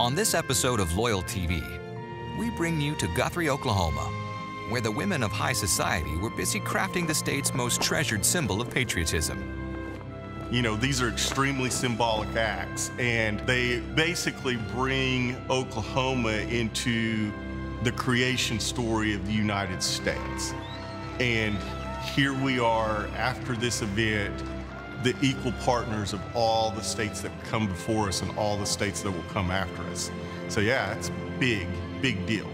On this episode of Loyal TV, we bring you to Guthrie, Oklahoma, where the women of high society were busy crafting the state's most treasured symbol of patriotism. You know, these are extremely symbolic acts, and they basically bring Oklahoma into the creation story of the United States. And here we are after this event, the equal partners of all the states that come before us and all the states that will come after us. So, yeah, it's big, big deal.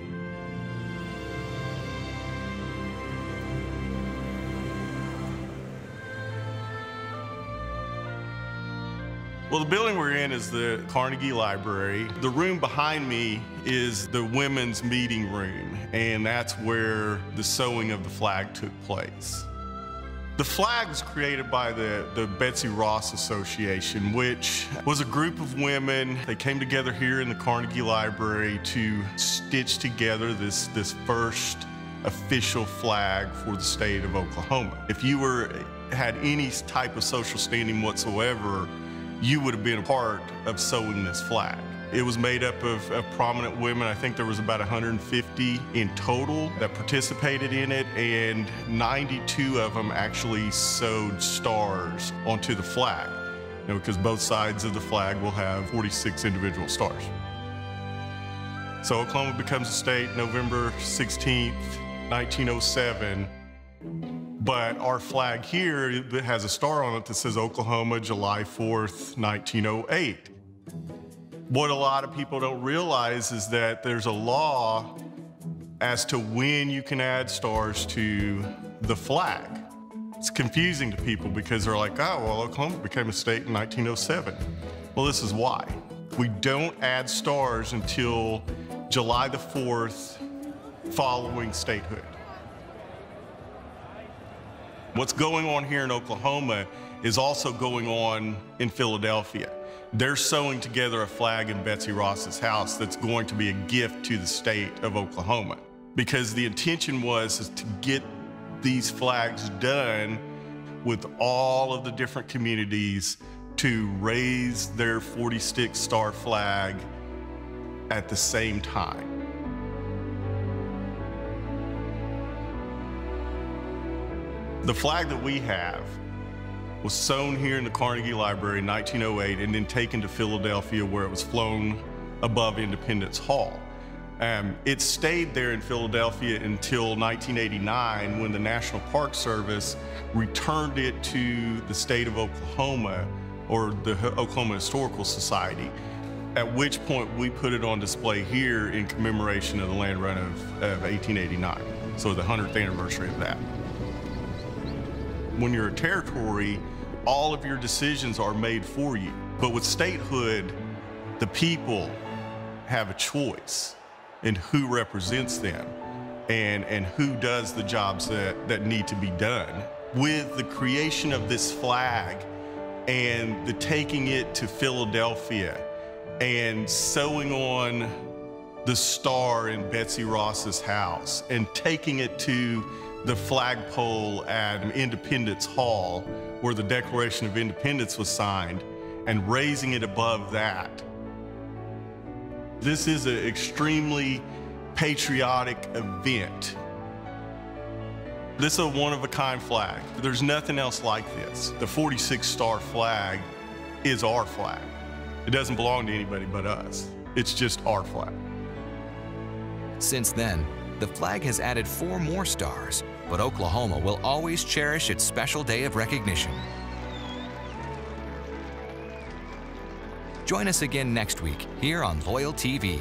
Well, the building we're in is the Carnegie Library. The room behind me is the women's meeting room, and that's where the sewing of the flag took place. The flag was created by the, the Betsy Ross Association, which was a group of women. They came together here in the Carnegie Library to stitch together this, this first official flag for the state of Oklahoma. If you were had any type of social standing whatsoever, you would have been a part of sewing this flag. It was made up of, of, prominent women. I think there was about 150 in total that participated in it, and 92 of them actually sewed stars onto the flag. You know, because both sides of the flag will have 46 individual stars. So Oklahoma becomes a state November 16th, 1907. But our flag here has a star on it that says Oklahoma, July 4th, 1908. What a lot of people don't realize is that there's a law as to when you can add stars to the flag. It's confusing to people because they're like, oh, well, Oklahoma became a state in 1907. Well, this is why. We don't add stars until July the 4th following statehood. What's going on here in Oklahoma is also going on in Philadelphia. They're sewing together a flag in Betsy Ross's house that's going to be a gift to the state of Oklahoma. Because the intention was to get these flags done with all of the different communities to raise their 46 star flag at the same time. The flag that we have was sewn here in the Carnegie Library in 1908 and then taken to Philadelphia where it was flown above Independence Hall. Um, it stayed there in Philadelphia until 1989 when the National Park Service returned it to the state of Oklahoma or the Oklahoma Historical Society, at which point we put it on display here in commemoration of the land run of, of 1889, so the 100th anniversary of that. When you're a territory, all of your decisions are made for you. But with statehood, the people have a choice in who represents them and, and who does the jobs that, that need to be done. With the creation of this flag and the taking it to Philadelphia and sewing on the star in Betsy Ross's house and taking it to the flagpole at Independence Hall, where the Declaration of Independence was signed, and raising it above that. This is an extremely patriotic event. This is a one-of-a-kind flag. There's nothing else like this. The 46-star flag is our flag. It doesn't belong to anybody but us. It's just our flag. Since then, the flag has added four more stars, but Oklahoma will always cherish its special day of recognition. Join us again next week here on Loyal TV.